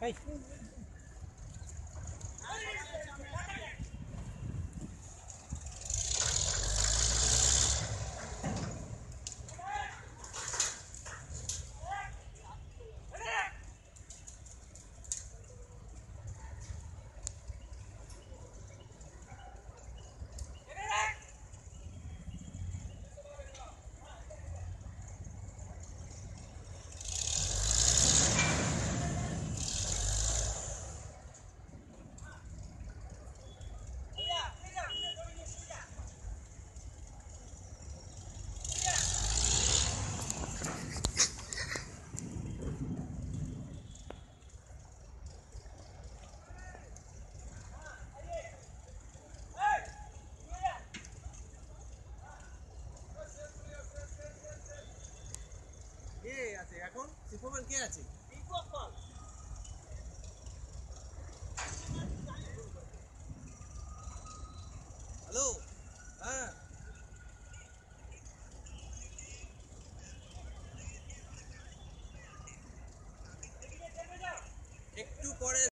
Hey. Superman কে আছে? Hello? হ্যাঁ। একটু পরে